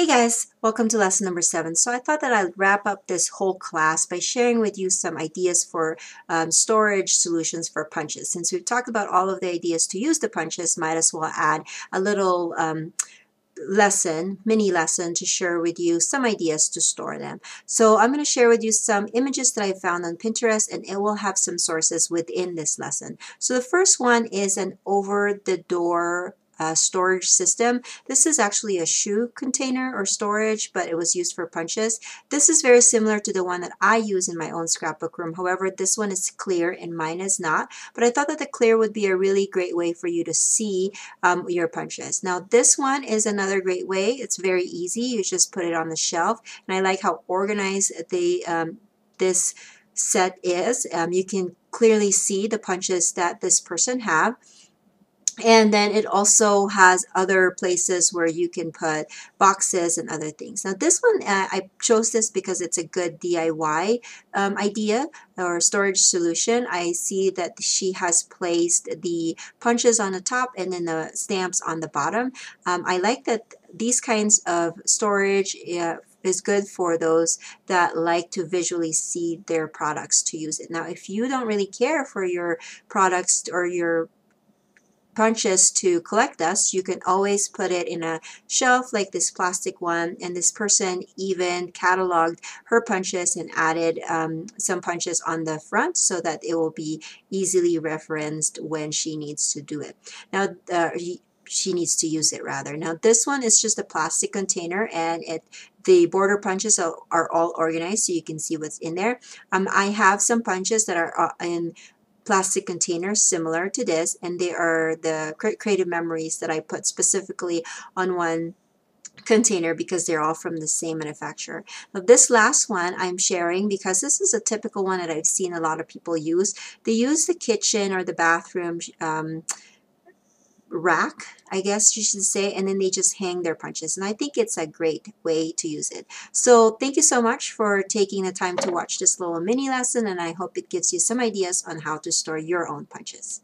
Hey guys, welcome to lesson number seven. So I thought that I'd wrap up this whole class by sharing with you some ideas for um, storage solutions for punches. Since we've talked about all of the ideas to use the punches, might as well add a little um, lesson, mini lesson to share with you some ideas to store them. So I'm going to share with you some images that I found on Pinterest and it will have some sources within this lesson. So the first one is an over-the-door uh, storage system. This is actually a shoe container or storage, but it was used for punches. This is very similar to the one that I use in my own scrapbook room. However, this one is clear and mine is not. But I thought that the clear would be a really great way for you to see um, your punches. Now, this one is another great way. It's very easy. You just put it on the shelf. And I like how organized the um, this set is. Um, you can clearly see the punches that this person have. And then it also has other places where you can put boxes and other things. Now this one, uh, I chose this because it's a good DIY um, idea or storage solution. I see that she has placed the punches on the top and then the stamps on the bottom. Um, I like that these kinds of storage uh, is good for those that like to visually see their products to use it. Now, if you don't really care for your products or your punches to collect dust, you can always put it in a shelf like this plastic one. And this person even cataloged her punches and added um, some punches on the front so that it will be easily referenced when she needs to do it. Now, uh, she needs to use it rather. Now this one is just a plastic container and it the border punches are, are all organized so you can see what's in there. Um, I have some punches that are uh, in plastic containers similar to this and they are the creative memories that I put specifically on one container because they're all from the same manufacturer. Now this last one I'm sharing because this is a typical one that I've seen a lot of people use. They use the kitchen or the bathroom um, rack, I guess you should say, and then they just hang their punches. And I think it's a great way to use it. So thank you so much for taking the time to watch this little mini lesson, and I hope it gives you some ideas on how to store your own punches.